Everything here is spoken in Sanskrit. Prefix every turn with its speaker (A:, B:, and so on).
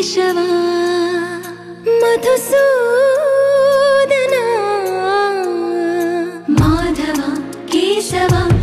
A: केशवा मधुसूदना। माधव केशव।